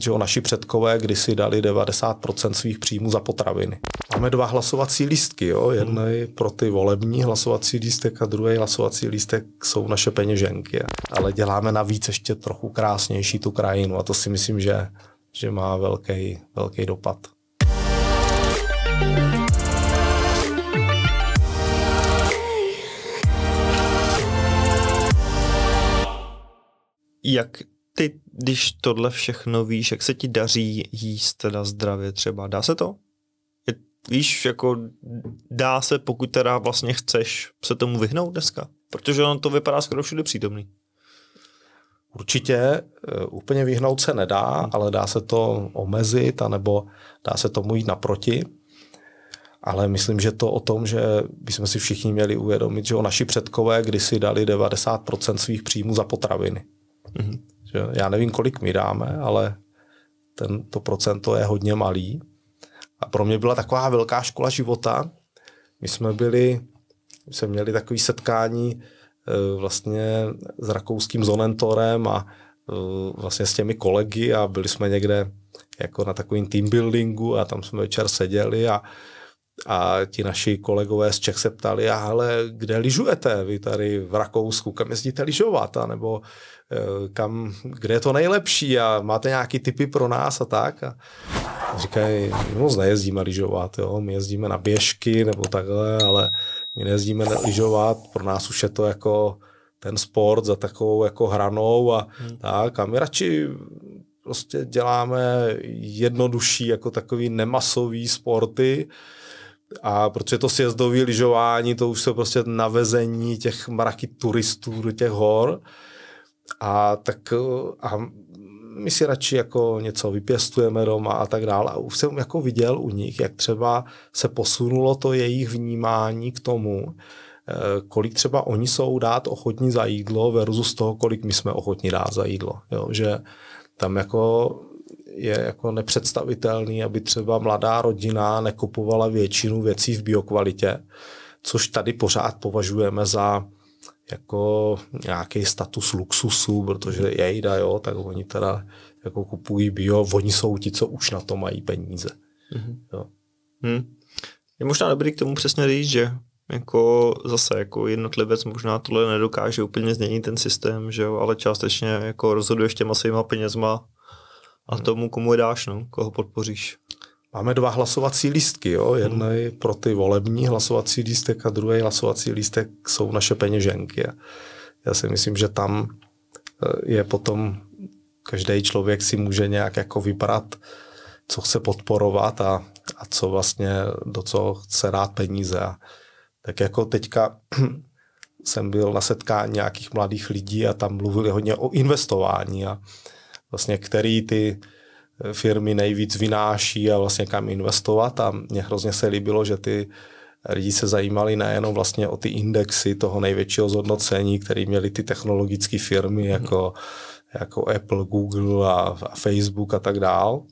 že o naši předkové kdysi dali 90% svých příjmů za potraviny. Máme dva hlasovací lístky, jo? jeden hmm. pro ty volební hlasovací lístek a druhý hlasovací lístek jsou naše peněženky. Ale děláme navíc ještě trochu krásnější tu krajinu a to si myslím, že, že má velký, velký dopad. Jak ty, když tohle všechno víš, jak se ti daří jíst teda zdravě třeba, dá se to? Je, víš, jako dá se, pokud teda vlastně chceš se tomu vyhnout dneska? Protože on to vypadá skoro všude přítomný. Určitě uh, úplně vyhnout se nedá, hmm. ale dá se to omezit, anebo dá se tomu jít naproti. Ale myslím, že to o tom, že bychom si všichni měli uvědomit, že o naši předkové kdysi dali 90% svých příjmů za potraviny. Mm-hmm. Že já nevím, kolik my dáme, ale ten, to procento je hodně malý. A pro mě byla taková velká škola života. My jsme byli, my jsme měli takové setkání e, vlastně s rakouským zonentorem a e, vlastně s těmi kolegy a byli jsme někde jako na takovým team buildingu a tam jsme večer seděli a a ti naši kolegové z Čech se ptali, ale kde lyžujete vy tady v Rakousku, kam jezdíte lyžovat, a nebo eh, kam, kde je to nejlepší a máte nějaký typy pro nás a tak. A říkají, my moc nejezdíme lyžovat, jo? my jezdíme na běžky nebo takhle, ale my nejezdíme lyžovat, pro nás už je to jako ten sport za takovou jako hranou a hmm. tak a my radši prostě děláme jednodušší jako takový nemasový sporty, a protože to sjezdové lyžování, to už jsou prostě navezení těch mraky turistů do těch hor. A tak a my si radši jako něco vypěstujeme doma a tak dále. A už jsem jako viděl u nich, jak třeba se posunulo to jejich vnímání k tomu, eh, kolik třeba oni jsou dát ochotní za jídlo versus toho, kolik my jsme ochotní dát za jídlo. Jo? Že tam jako je jako nepředstavitelný, aby třeba mladá rodina nekupovala většinu věcí v biokvalitě, což tady pořád považujeme za jako nějaký status luxusu, protože jejda, jo, tak oni teda jako kupují bio, oni jsou ti, co už na to mají peníze. Mm-hmm. Jo. Hmm. Je možná dobrý k tomu přesně říct, že jako zase jako jednotlivec možná tohle nedokáže úplně změnit ten systém, že jo, ale částečně jako rozhoduješ těma svýma penězma a tomu, komu je dáš, no, koho podpoříš. Máme dva hlasovací lístky, jo? jeden hmm. pro ty volební hlasovací lístek a druhý hlasovací lístek jsou naše peněženky. Já si myslím, že tam eh, je potom každý člověk si může nějak jako vybrat, co chce podporovat a, a co vlastně, do co chce dát peníze. A tak jako teďka jsem byl na setkání nějakých mladých lidí a tam mluvili hodně o investování a vlastně který ty eh, firmy nejvíc vynáší a vlastně kam investovat. A mně hrozně se líbilo, že ty lidi se zajímali nejenom vlastně o ty indexy toho největšího zhodnocení, který měly ty technologické firmy mhm. jako, jako Apple, Google a, a Facebook a tak dál,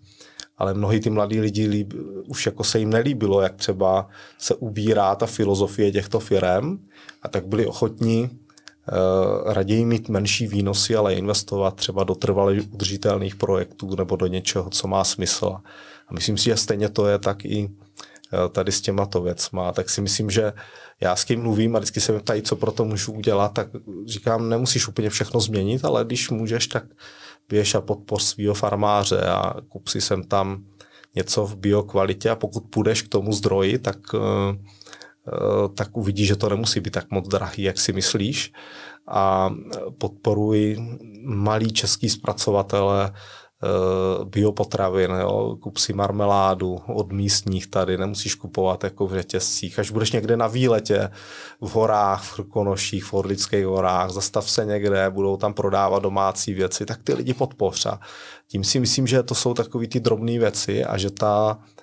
ale mnohý ty mladí lidi líb, už jako se jim nelíbilo, jak třeba se ubírá ta filozofie těchto firm a tak byli ochotní raději mít menší výnosy, ale investovat třeba do trvalých udržitelných projektů nebo do něčeho, co má smysl. A myslím si, že stejně to je tak i eh, tady s těma to věcma. Tak si myslím, že já s kým mluvím a vždycky se mě ptají, co pro to můžu udělat, tak říkám, nemusíš úplně všechno změnit, ale když můžeš, tak běž a podpor svého farmáře a kup si sem tam něco v biokvalitě a pokud půjdeš k tomu zdroji, tak uh, Eh, tak uvidíš, že to nemusí být tak moc drahý, jak si myslíš. A podporuji malý český zpracovatele eh, biopotravin, jo? kup si marmeládu od místních tady, nemusíš kupovat jako v řetězcích. Až budeš někde na výletě v horách, v Krkonoších, v Orlických horách, zastav se někde, budou tam prodávat domácí věci, tak ty lidi podpoř. A tím si myslím, že to jsou takové ty drobné věci a že ta Eh,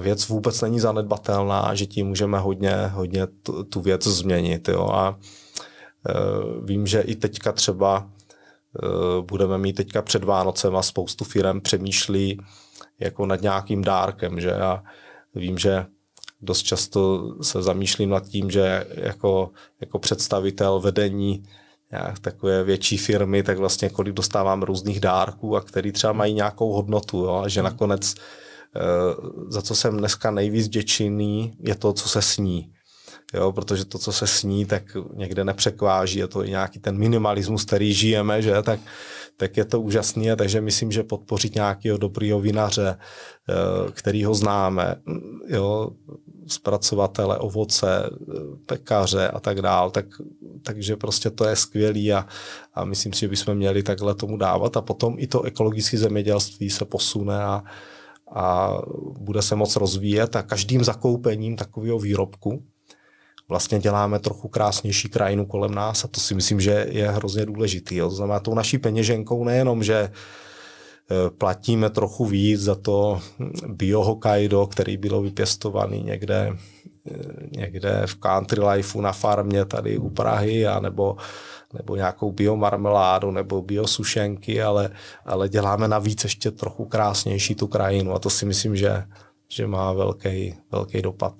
věc vůbec není zanedbatelná, že tím můžeme hodně, hodně tu, věc změnit. Jo? A eh, vím, že i teďka třeba eh, budeme mít teďka před Vánocem a spoustu firm přemýšlí jako nad nějakým dárkem, že a vím, že dost často se zamýšlím nad tím, že jako, jako představitel vedení nějak takové větší firmy, tak vlastně kolik dostávám různých dárků a který třeba mají nějakou hodnotu, jo, a že hmm. nakonec eh, za co jsem dneska nejvíc vděčný, je to, co se sní. Jo, protože to, co se sní, tak někde nepřekváží, je to i nějaký ten minimalismus, který žijeme, že, tak, tak je to úžasný, takže myslím, že podpořit nějakého dobrýho vinaře, eh, který ho známe, jo, zpracovatele ovoce, pekaře a tak dál, tak, takže prostě to je skvělý a, a myslím si, že bychom měli takhle tomu dávat a potom i to ekologické zemědělství se posune a, a bude se moc rozvíjet a každým zakoupením takového výrobku vlastně děláme trochu krásnější krajinu kolem nás a to si myslím, že je hrozně důležitý. Jo. To znamená tou naší peněženkou nejenom, že Eh, platíme trochu víc za to bio Hokkaido, který bylo vypěstovaný někde, někde v country lifeu na farmě tady u Prahy, nebo, nebo nějakou biomarmeládu nebo biosušenky, ale, ale děláme navíc ještě trochu krásnější tu krajinu a to si myslím, že, že má velký, velký dopad.